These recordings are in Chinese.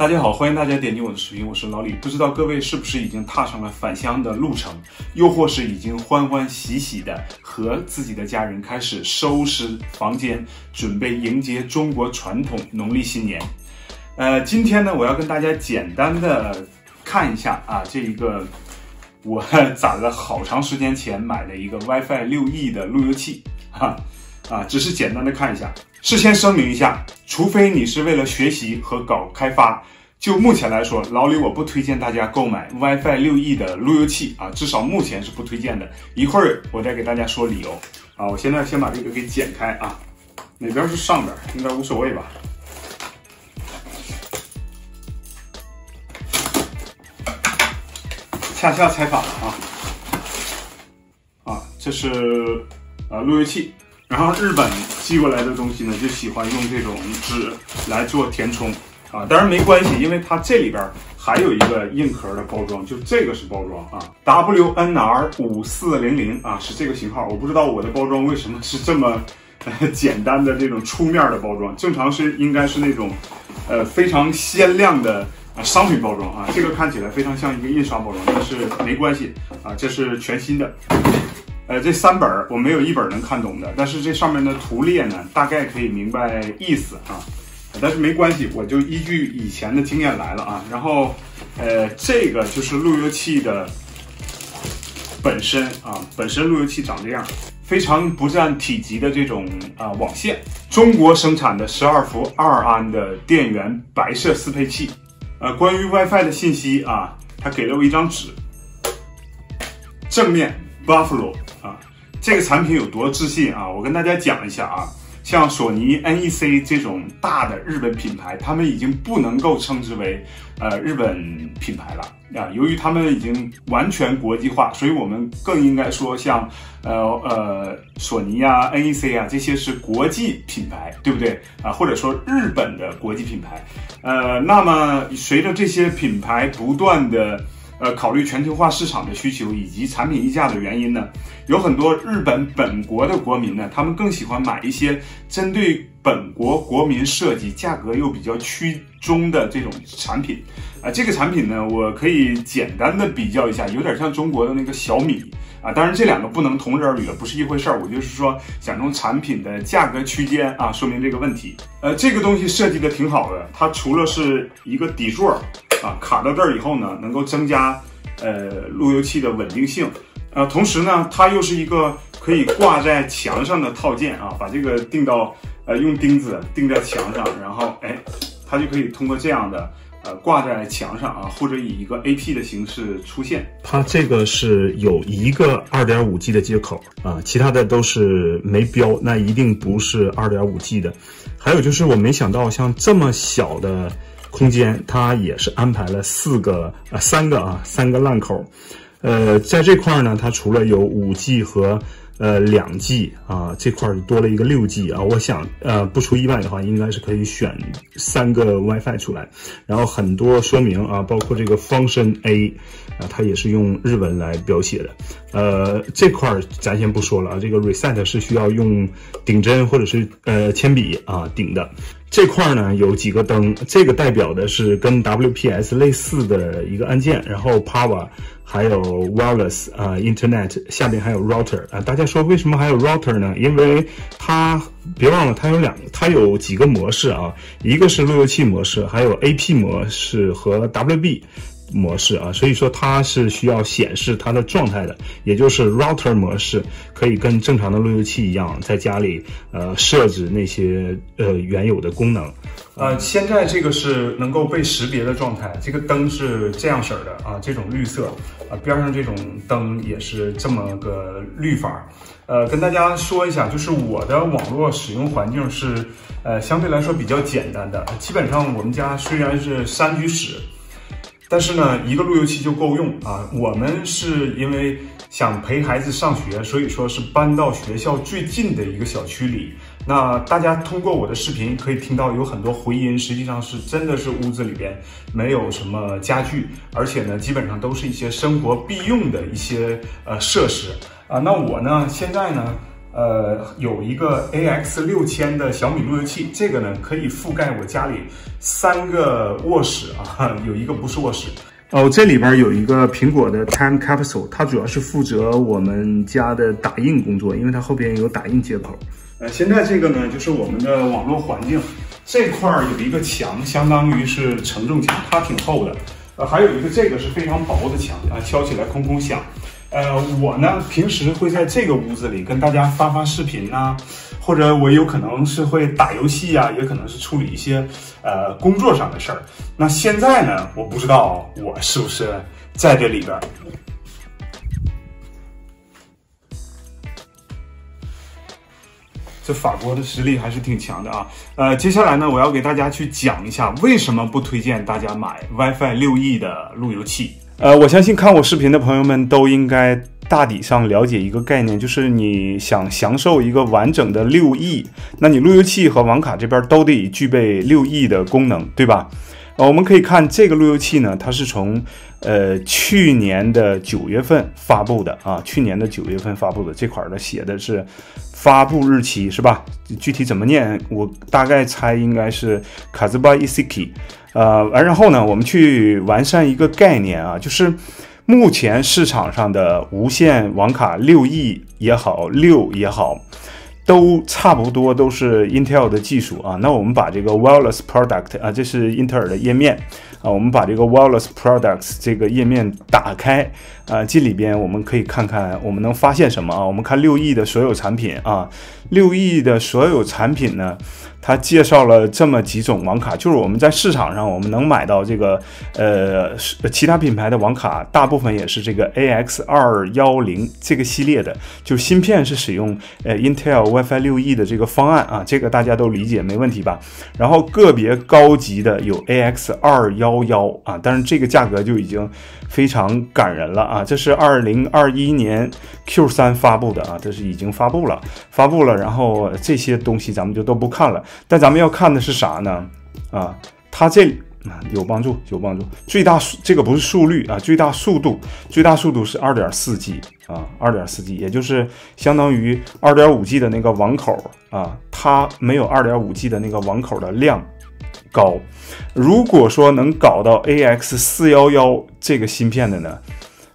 大家好，欢迎大家点击我的视频，我是老李。不知道各位是不是已经踏上了返乡的路程，又或是已经欢欢喜喜的和自己的家人开始收拾房间，准备迎接中国传统农历新年。呃，今天呢，我要跟大家简单的看一下啊，这一个我 攒了好长时间前买的一个 WiFi 六 E 的路由器，哈，啊只是简单的看一下。事先声明一下，除非你是为了学习和搞开发，就目前来说，老李我不推荐大家购买 WiFi 六 E 的路由器啊，至少目前是不推荐的。一会儿我再给大家说理由啊。我现在先把这个给剪开啊，哪边是上边应该无所谓吧。恰恰采访啊啊，这是呃路由器。然后日本寄过来的东西呢，就喜欢用这种纸来做填充。啊，当然没关系，因为它这里边还有一个硬壳的包装，就这个是包装啊，WNR 五四零零啊是这个型号，我不知道我的包装为什么是这么 简单的这种粗面的包装，正常是应该是那种呃非常鲜亮的啊商品包装啊，这个看起来非常像一个印刷包装，但是没关系啊，这是全新的。呃，这三本我没有一本能看懂的，但是这上面的图列呢，大概可以明白意思啊。但是没关系，我就依据以前的经验来了啊。然后，呃，这个就是路由器的本身啊，本身路由器长这样，非常不占体积的这种啊网线，中国生产的十二伏二安的电源白色适配器。呃，关于 WiFi 的信息啊，他给了我一张纸，正面 Buffalo。这个产品有多自信啊？我跟大家讲一下啊，像索尼、NEC 这种大的日本品牌，他们已经不能够称之为呃日本品牌了啊。由于他们已经完全国际化，所以我们更应该说像呃呃索尼啊、NEC 啊这些是国际品牌，对不对啊？或者说日本的国际品牌。呃，那么随着这些品牌不断的。呃，考虑全球化市场的需求以及产品溢价的原因呢，有很多日本本国的国民呢，他们更喜欢买一些针对本国国民设计、价格又比较趋中的这种产品。啊，这个产品呢，我可以简单的比较一下，有点像中国的那个小米啊。当然，这两个不能同日而语，不是一回事儿。我就是说，想从产品的价格区间啊，说明这个问题。呃，这个东西设计的挺好的，它除了是一个底座。啊，卡到这儿以后呢，能够增加呃路由器的稳定性，呃，同时呢，它又是一个可以挂在墙上的套件啊，把这个钉到呃用钉子钉在墙上，然后哎，它就可以通过这样的呃挂在墙上啊，或者以一个 AP 的形式出现。它这个是有一个二点五 G 的接口啊，其他的都是没标，那一定不是二点五 G 的。还有就是我没想到像这么小的。空间它也是安排了四个啊三个啊三个烂口，呃，在这块呢，它除了有五 G 和呃两 G 啊这块多了一个六 G 啊，我想呃不出意外的话，应该是可以选三个 WiFi 出来，然后很多说明啊，包括这个 Function A 啊，它也是用日文来标写的，呃，这块儿咱先不说了啊，这个 Reset 是需要用顶针或者是呃铅笔啊顶的。这块呢有几个灯，这个代表的是跟 WPS 类似的一个按键，然后 Power，还有 Wireless 啊，Internet，下边还有 Router 啊。大家说为什么还有 Router 呢？因为它别忘了它有两，它有几个模式啊，一个是路由器模式，还有 AP 模式和 WB。模式啊，所以说它是需要显示它的状态的，也就是 router 模式可以跟正常的路由器一样，在家里呃设置那些呃原有的功能。呃，现在这个是能够被识别的状态，这个灯是这样式儿的啊，这种绿色啊，边上这种灯也是这么个绿法。呃，跟大家说一下，就是我的网络使用环境是呃相对来说比较简单的，基本上我们家虽然是三居室。但是呢，一个路由器就够用啊。我们是因为想陪孩子上学，所以说是搬到学校最近的一个小区里。那大家通过我的视频可以听到有很多回音，实际上是真的是屋子里边没有什么家具，而且呢，基本上都是一些生活必用的一些呃设施啊。那我呢，现在呢，呃，有一个 AX 六千的小米路由器，这个呢可以覆盖我家里三个卧室啊，有一个不是卧室。哦，这里边有一个苹果的 Time Capsule，它主要是负责我们家的打印工作，因为它后边有打印接口。呃，现在这个呢，就是我们的网络环境这块儿有一个墙，相当于是承重墙，它挺厚的。呃，还有一个这个是非常薄的墙啊，敲起来空空响。呃，我呢平时会在这个屋子里跟大家发发视频呐，或者我有可能是会打游戏呀，也可能是处理一些呃工作上的事儿。那现在呢，我不知道我是不是在这里边。这法国的实力还是挺强的啊。呃，接下来呢，我要给大家去讲一下为什么不推荐大家买 WiFi 六 E 的路由器。呃，我相信看我视频的朋友们都应该大体上了解一个概念，就是你想享受一个完整的六 E，那你路由器和网卡这边都得具备六 E 的功能，对吧？呃，我们可以看这个路由器呢，它是从呃去年的九月份发布的啊，去年的九月份发布的这块儿的写的是发布日期是吧？具体怎么念，我大概猜应该是卡兹巴伊西基。呃，完然后呢，我们去完善一个概念啊，就是目前市场上的无线网卡六 E 也好，六也好，都差不多都是 Intel 的技术啊。那我们把这个 Wireless Product 啊，这是英特尔的页面啊，我们把这个 Wireless Products 这个页面打开啊，这里边我们可以看看我们能发现什么啊？我们看六 E 的所有产品啊，六 E 的所有产品呢？他介绍了这么几种网卡，就是我们在市场上我们能买到这个，呃，其他品牌的网卡，大部分也是这个 AX 二幺零这个系列的，就芯片是使用呃 Intel WiFi 六 E 的这个方案啊，这个大家都理解没问题吧？然后个别高级的有 AX 二幺幺啊，但是这个价格就已经非常感人了啊，这是二零二一年 Q 三发布的啊，这是已经发布了，发布了，然后这些东西咱们就都不看了。但咱们要看的是啥呢？啊，它这啊有帮助，有帮助。最大速这个不是速率啊，最大速度，最大速度是二点四 G 啊，二点四 G，也就是相当于二点五 G 的那个网口啊，它没有二点五 G 的那个网口的量高。如果说能搞到 AX 四幺幺这个芯片的呢，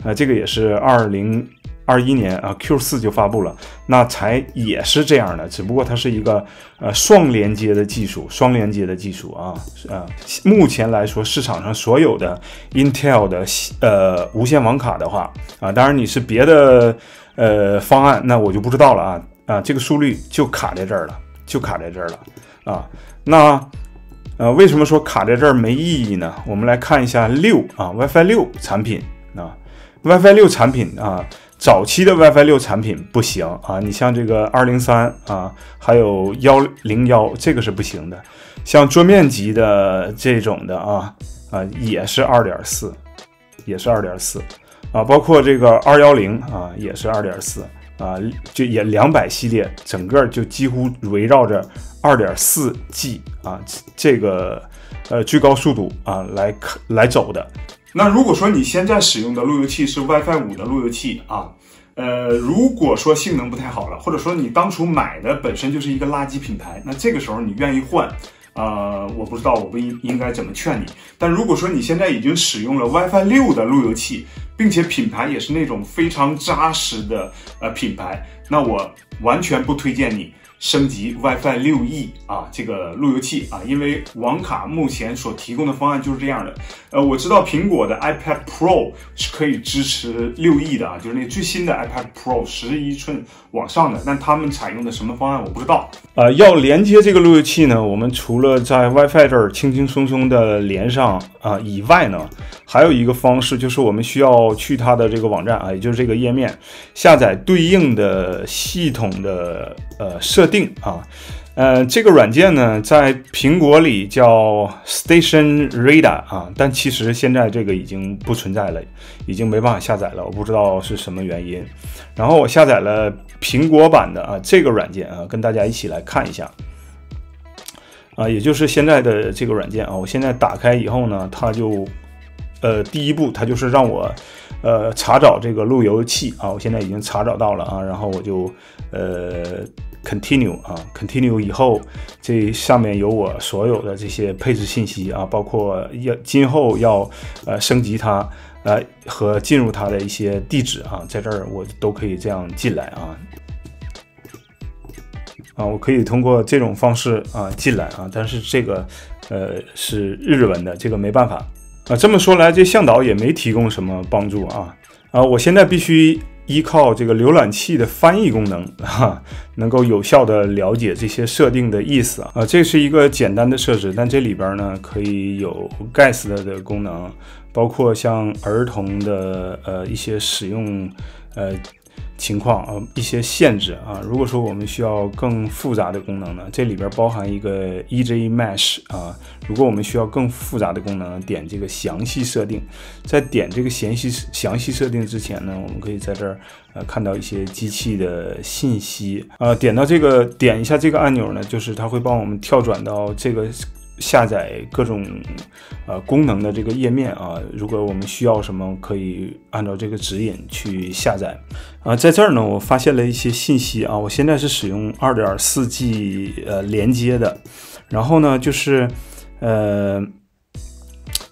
啊，这个也是二零。二一年啊，Q 四就发布了，那才也是这样的，只不过它是一个呃双连接的技术，双连接的技术啊啊，目前来说市场上所有的 Intel 的呃无线网卡的话啊，当然你是别的呃方案，那我就不知道了啊啊，这个速率就卡在这儿了，就卡在这儿了啊，那呃为什么说卡在这儿没意义呢？我们来看一下六啊 WiFi 六产品啊 WiFi 六产品啊。早期的 WiFi 六产品不行啊，你像这个二零三啊，还有幺零幺，这个是不行的。像桌面级的这种的啊啊，也是二点四，也是二点四啊，包括这个二幺零啊，也是二点四啊，就也两百系列，整个就几乎围绕着二点四 G 啊这个呃最高速度啊来来走的。那如果说你现在使用的路由器是 WiFi 五的路由器啊，呃，如果说性能不太好了，或者说你当初买的本身就是一个垃圾品牌，那这个时候你愿意换，呃，我不知道我不应应该怎么劝你。但如果说你现在已经使用了 WiFi 六的路由器，并且品牌也是那种非常扎实的呃品牌，那我完全不推荐你。升级 WiFi 六 E 啊，这个路由器啊，因为网卡目前所提供的方案就是这样的。呃，我知道苹果的 iPad Pro 是可以支持六 E 的啊，就是那最新的 iPad Pro 十一寸往上的，但他们采用的什么方案我不知道。呃，要连接这个路由器呢，我们除了在 WiFi 这儿轻轻松松的连上啊以外呢，还有一个方式就是我们需要去它的这个网站啊，也就是这个页面下载对应的系统的呃设。设定啊，呃，这个软件呢，在苹果里叫 Station Radar 啊，但其实现在这个已经不存在了，已经没办法下载了，我不知道是什么原因。然后我下载了苹果版的啊这个软件啊，跟大家一起来看一下啊，也就是现在的这个软件啊，我现在打开以后呢，它就。呃，第一步它就是让我呃查找这个路由器啊，我现在已经查找到了啊，然后我就呃 continue 啊，continue 以后这上面有我所有的这些配置信息啊，包括要今后要呃升级它呃和进入它的一些地址啊，在这儿我都可以这样进来啊。啊，我可以通过这种方式啊进来啊，但是这个呃是日文的，这个没办法啊。这么说来，这向导也没提供什么帮助啊啊！我现在必须依靠这个浏览器的翻译功能 啊，能够有效的了解这些设定的意思啊。这是一个简单的设置，但这里边呢可以有 guest 的功能，包括像儿童的呃一些使用呃。情况啊，一些限制啊。如果说我们需要更复杂的功能呢，这里边包含一个 EJ Mesh 啊。如果我们需要更复杂的功能，点这个详细设定。在点这个详细详细设定之前呢，我们可以在这儿呃看到一些机器的信息呃，点到这个点一下这个按钮呢，就是它会帮我们跳转到这个。下载各种呃功能的这个页面啊，如果我们需要什么，可以按照这个指引去下载啊。在这儿呢，我发现了一些信息啊。我现在是使用二点四 G 呃连接的，然后呢，就是呃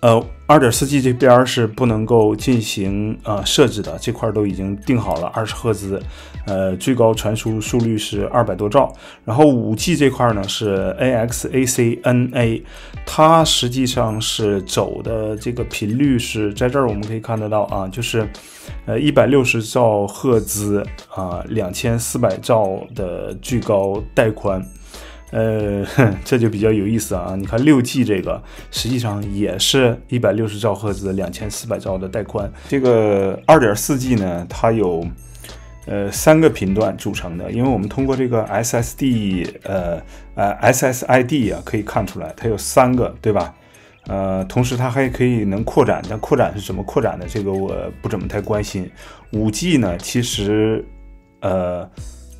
呃。二点四 G 这边是不能够进行呃设置的，这块都已经定好了，二十赫兹，呃，最高传输速率是二百多兆。然后五 G 这块呢是 AXACNA，它实际上是走的这个频率是在这儿我们可以看得到啊，就是呃一百六十兆赫兹啊，两千四百兆的最高带宽。呃，这就比较有意思啊！你看六 G 这个，实际上也是一百六十兆赫兹、两千四百兆的带宽。这个二点四 G 呢，它有呃三个频段组成的，因为我们通过这个 SSD 呃呃 SSID 啊，可以看出来它有三个，对吧？呃，同时它还可以能扩展，但扩展是怎么扩展的？这个我不怎么太关心。五 G 呢，其实呃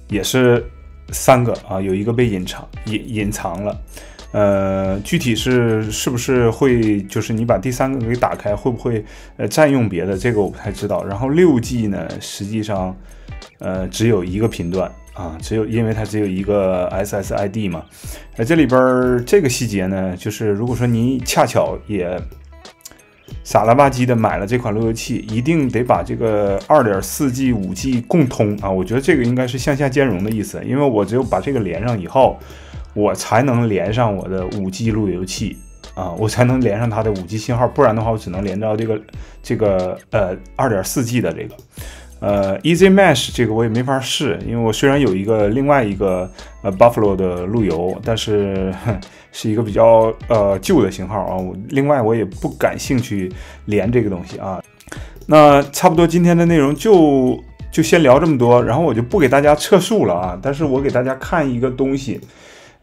也是。三个啊，有一个被隐藏隐隐藏了，呃，具体是是不是会就是你把第三个给打开，会不会呃占用别的？这个我不太知道。然后六 G 呢，实际上呃只有一个频段啊，只有因为它只有一个 SSID 嘛。呃，这里边这个细节呢，就是如果说你恰巧也。傻了吧唧的买了这款路由器，一定得把这个二点四 G、五 G 共通啊！我觉得这个应该是向下兼容的意思，因为我只有把这个连上以后，我才能连上我的五 G 路由器啊，我才能连上它的五 G 信号，不然的话，我只能连到这个这个呃二点四 G 的这个。呃，Easy Mesh 这个我也没法试，因为我虽然有一个另外一个呃 Buffalo 的路由，但是是一个比较呃旧的型号啊。我另外我也不感兴趣连这个东西啊。那差不多今天的内容就就先聊这么多，然后我就不给大家测速了啊。但是我给大家看一个东西，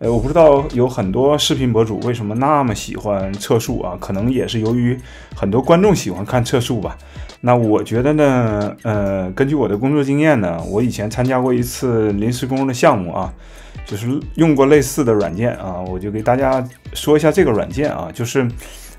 呃，我不知道有很多视频博主为什么那么喜欢测速啊？可能也是由于很多观众喜欢看测速吧。那我觉得呢，呃，根据我的工作经验呢，我以前参加过一次临时工的项目啊，就是用过类似的软件啊，我就给大家说一下这个软件啊，就是，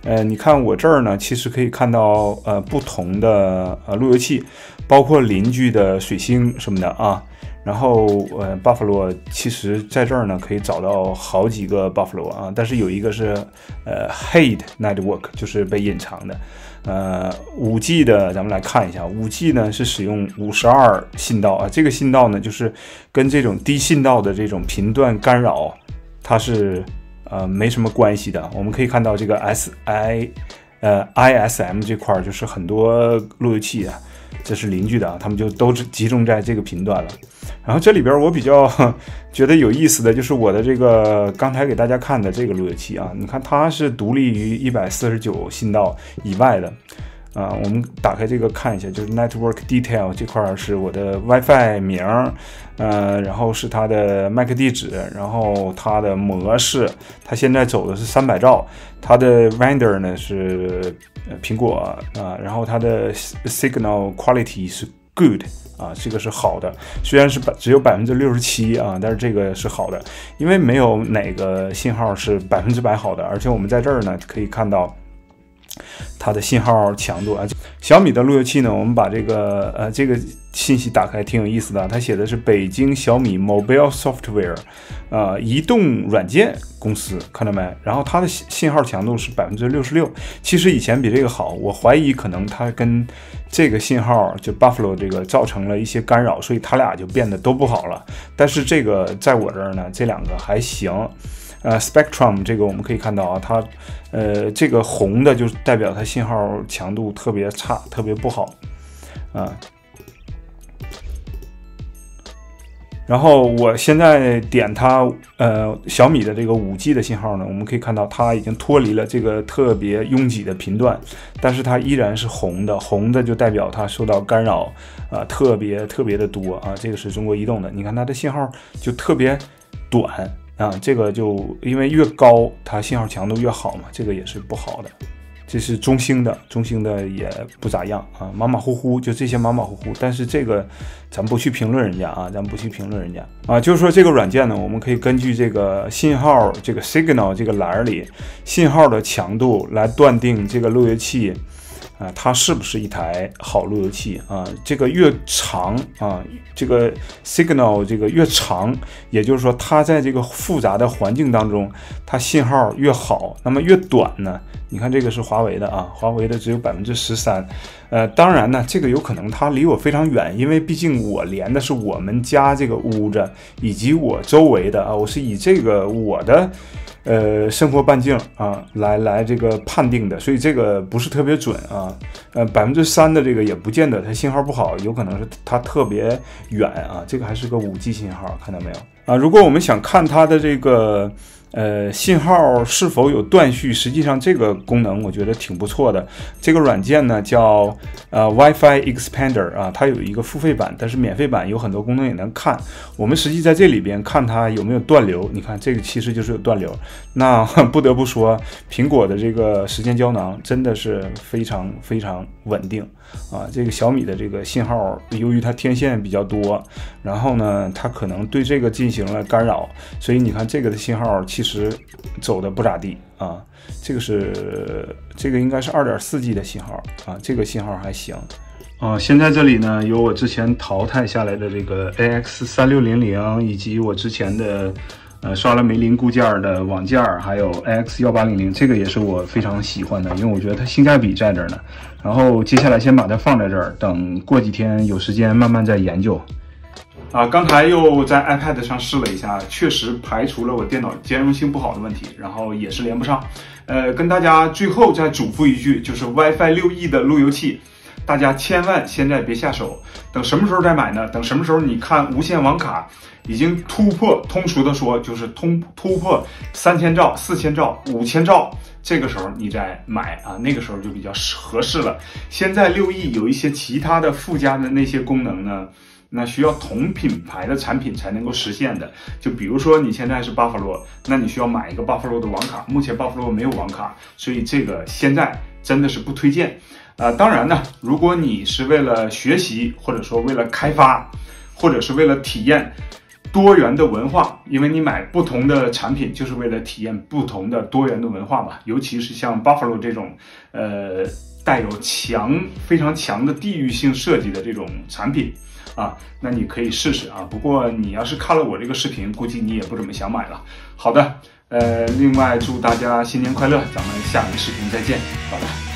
呃，你看我这儿呢，其实可以看到呃不同的呃路由器，包括邻居的水星什么的啊，然后呃 Buffalo 其实在这儿呢可以找到好几个 Buffalo 啊，但是有一个是呃 Hide Network，就是被隐藏的。呃，五 G 的，咱们来看一下，五 G 呢是使用五十二信道啊，这个信道呢就是跟这种低信道的这种频段干扰，它是呃没什么关系的。我们可以看到这个 S I 呃 I S M 这块儿就是很多路由器啊，这是邻居的啊，他们就都集中在这个频段了。然后这里边我比较 觉得有意思的就是我的这个刚才给大家看的这个路由器啊，你看它是独立于一百四十九信道以外的啊。我们打开这个看一下，就是 Network Detail 这块是我的 WiFi 名，呃，然后是它的 MAC 地址，然后它的模式，它现在走的是三百兆，它的 Vendor 呢是苹果啊，然后它的 Signal Quality 是 Good。啊，这个是好的，虽然是百只有百分之六十七啊，但是这个是好的，因为没有哪个信号是百分之百好的，而且我们在这儿呢可以看到，它的信号强度啊。小米的路由器呢，我们把这个呃这个信息打开，挺有意思的。它写的是北京小米 Mobile Software，呃，移动软件公司，看到没？然后它的信信号强度是百分之六十六，其实以前比这个好。我怀疑可能它跟这个信号就 Buffalo 这个造成了一些干扰，所以它俩就变得都不好了。但是这个在我这儿呢，这两个还行。呃，Spectrum 这个我们可以看到啊，它，呃，这个红的就代表它信号强度特别差，特别不好，啊。然后我现在点它，呃，小米的这个五 G 的信号呢，我们可以看到它已经脱离了这个特别拥挤的频段，但是它依然是红的，红的就代表它受到干扰，啊，特别特别的多啊。这个是中国移动的，你看它的信号就特别短。啊，这个就因为越高，它信号强度越好嘛，这个也是不好的。这是中兴的，中兴的也不咋样啊，马马虎虎，就这些马马虎虎。但是这个咱不去评论人家啊，咱不去评论人家啊，就是说这个软件呢，我们可以根据这个信号这个 signal 这个栏里信号的强度来断定这个路由器。啊，它是不是一台好路由器啊？这个越长啊，这个 signal 这个越长，也就是说它在这个复杂的环境当中，它信号越好。那么越短呢？你看这个是华为的啊，华为的只有百分之十三。呃，当然呢，这个有可能它离我非常远，因为毕竟我连的是我们家这个屋子以及我周围的啊，我是以这个我的。呃，生活半径啊，来来这个判定的，所以这个不是特别准啊。呃，百分之三的这个也不见得它信号不好，有可能是它特别远啊。这个还是个五 G 信号，看到没有啊？如果我们想看它的这个。呃，信号是否有断续？实际上这个功能我觉得挺不错的。这个软件呢叫呃 WiFi Expander 啊，它有一个付费版，但是免费版有很多功能也能看。我们实际在这里边看它有没有断流。你看这个其实就是有断流。那 不得不说，苹果的这个时间胶囊真的是非常非常稳定啊。这个小米的这个信号，由于它天线比较多，然后呢，它可能对这个进行了干扰，所以你看这个的信号其实走的不咋地啊，这个是这个应该是二点四 G 的信号啊，这个信号还行啊。现在这里呢有我之前淘汰下来的这个 AX 三六零零，以及我之前的呃刷了梅林固件的网件，还有 AX 幺八零零，这个也是我非常喜欢的，因为我觉得它性价比在这儿呢。然后接下来先把它放在这儿，等过几天有时间慢慢再研究。啊，刚才又在 iPad 上试了一下，确实排除了我电脑兼容性不好的问题，然后也是连不上。呃，跟大家最后再嘱咐一句，就是 WiFi 六 E 的路由器，大家千万现在别下手，等什么时候再买呢？等什么时候你看无线网卡已经突破，通俗的说就是通突破三千兆、四千兆、五千兆，这个时候你再买啊，那个时候就比较合适了。现在六亿有一些其他的附加的那些功能呢。那需要同品牌的产品才能够实现的，就比如说你现在是巴 l o 那你需要买一个巴 l o 的网卡，目前巴 l o 没有网卡，所以这个现在真的是不推荐。呃，当然呢，如果你是为了学习，或者说为了开发，或者是为了体验多元的文化，因为你买不同的产品就是为了体验不同的多元的文化嘛，尤其是像 Buffalo 这种，呃，带有强非常强的地域性设计的这种产品。啊，那你可以试试啊。不过你要是看了我这个视频，估计你也不怎么想买了。好的，呃，另外祝大家新年快乐，咱们下个视频再见，拜拜。